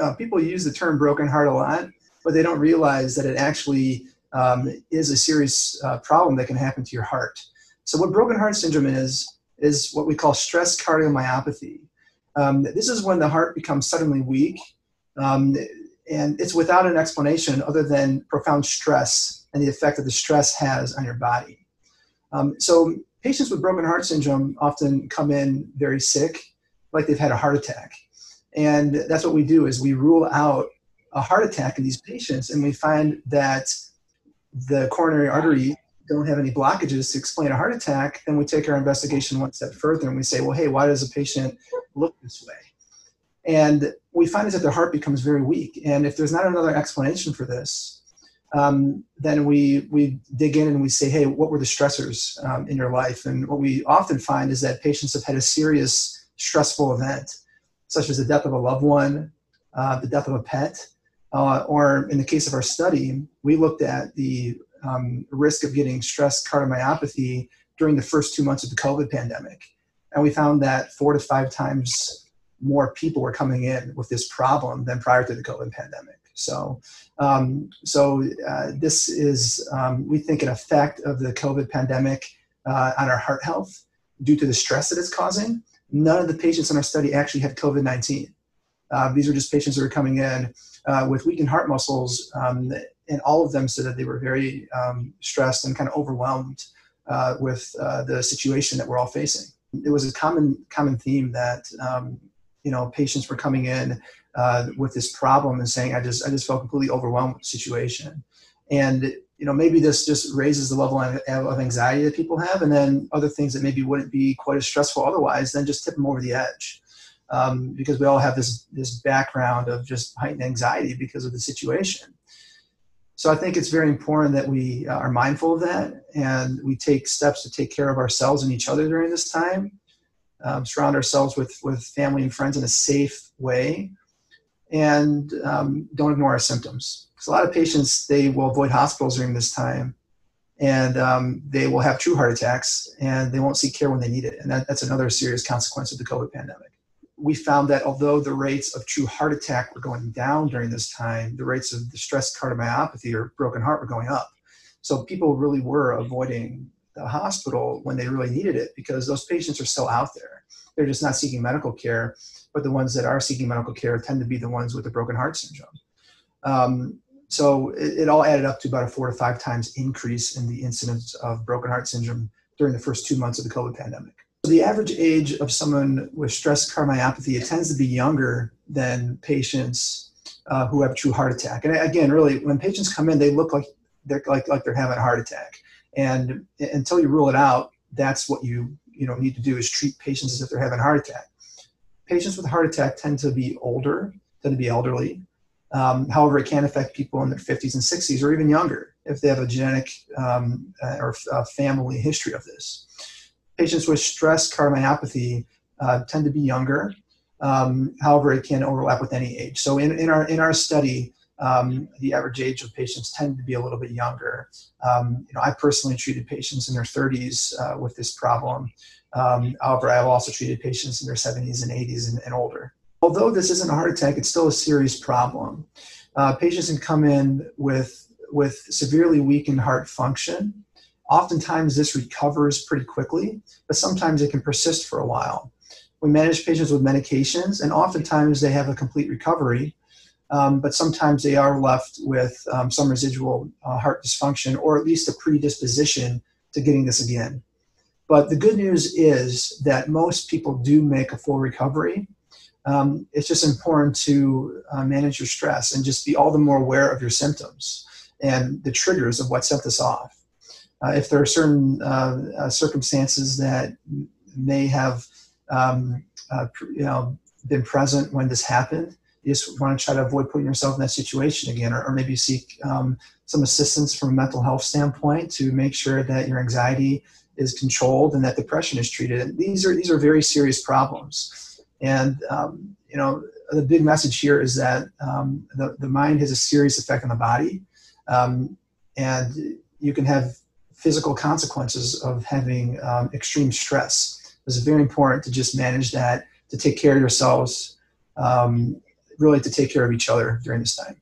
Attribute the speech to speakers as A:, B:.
A: uh, people use the term broken heart a lot, but they don't realize that it actually um, is a serious uh, problem that can happen to your heart. So, what broken heart syndrome is, is what we call stress cardiomyopathy. Um, this is when the heart becomes suddenly weak, um, and it's without an explanation other than profound stress and the effect that the stress has on your body. Um, so, patients with broken heart syndrome often come in very sick, like they've had a heart attack. And that's what we do is we rule out a heart attack in these patients, and we find that the coronary artery don't have any blockages to explain a heart attack, then we take our investigation one step further and we say, well, hey, why does a patient look this way? And we find is that their heart becomes very weak. And if there's not another explanation for this, um, then we, we dig in and we say, hey, what were the stressors um, in your life? And what we often find is that patients have had a serious stressful event, such as the death of a loved one, uh, the death of a pet, uh, or in the case of our study, we looked at the um, risk of getting stress cardiomyopathy during the first two months of the COVID pandemic. And we found that four to five times more people were coming in with this problem than prior to the COVID pandemic. So, um, so uh, this is, um, we think, an effect of the COVID pandemic uh, on our heart health due to the stress that it's causing. None of the patients in our study actually had COVID 19. Uh, these were just patients that were coming in uh, with weakened heart muscles, um, and all of them said that they were very um, stressed and kind of overwhelmed uh, with uh, the situation that we're all facing. It was a common common theme that um, you know patients were coming in uh, with this problem and saying, "I just I just felt completely overwhelmed with the situation," and you know maybe this just raises the level of anxiety that people have, and then other things that maybe wouldn't be quite as stressful otherwise, then just tip them over the edge um, because we all have this this background of just heightened anxiety because of the situation. So I think it's very important that we uh, are mindful of that and we take steps to take care of ourselves and each other during this time. Um, surround ourselves with with family and friends in a safe way, and um, don't ignore our symptoms. Because a lot of patients they will avoid hospitals during this time, and um, they will have true heart attacks, and they won't seek care when they need it, and that, that's another serious consequence of the COVID pandemic we found that although the rates of true heart attack were going down during this time, the rates of the stress cardiomyopathy or broken heart were going up. So people really were avoiding the hospital when they really needed it because those patients are still out there. They're just not seeking medical care, but the ones that are seeking medical care tend to be the ones with the broken heart syndrome. Um, so it, it all added up to about a four to five times increase in the incidence of broken heart syndrome during the first two months of the COVID pandemic. The average age of someone with stress cardiomyopathy it tends to be younger than patients uh, who have true heart attack. And again, really, when patients come in, they look like they're like, like they're having a heart attack. And until you rule it out, that's what you you know need to do is treat patients as if they're having a heart attack. Patients with heart attack tend to be older, tend to be elderly. Um, however, it can affect people in their 50s and 60s or even younger if they have a genetic um, uh, or uh, family history of this patients with stress cardiomyopathy uh, tend to be younger. Um, however, it can overlap with any age. So in, in our in our study, um, the average age of patients tend to be a little bit younger. Um, you know, I personally treated patients in their 30s uh, with this problem. Um, however, I have also treated patients in their 70s and 80s and, and, older. Although this isn't a heart attack, it's still a serious problem. Uh, patients can come in with with severely weakened heart function. Oftentimes, this recovers pretty quickly, but sometimes it can persist for a while. We manage patients with medications, and oftentimes they have a complete recovery, um, but sometimes they are left with um, some residual uh, heart dysfunction or at least a predisposition to getting this again. But the good news is that most people do make a full recovery. Um, it's just important to uh, manage your stress and just be all the more aware of your symptoms and the triggers of what set this off. Uh, if there are certain uh, uh, circumstances that may have um, you know been present when this happened, you just want to try to avoid putting yourself in that situation again, or, or maybe seek um, some assistance from a mental health standpoint to make sure that your anxiety is controlled and that depression is treated. These are these are very serious problems. And um, you know, the big message here is that um, the the mind has a serious effect on the body, um, and you can have physical consequences of having um, extreme stress. It's very important to just manage that, to take care of yourselves, um, really to take care of each other during this time.